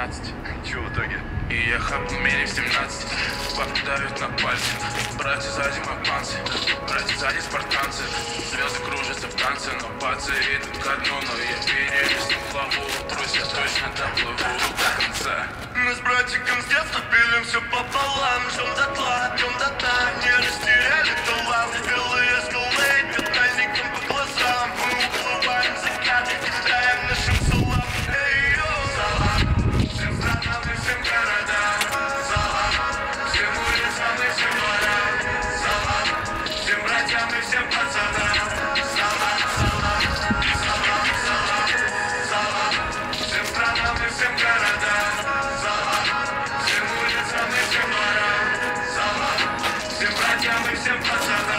12 Чего в итоге? И я хаммере в 17 Бабки давят на пальцы. Братья сзади мапанцы Братья сзади спартанцы. Звезды кружатся в танце Но пацы идут ко дну Но я перелез на плаву. Трус я точно доплыву до конца. Мы с братиком с детства já vai ser passado.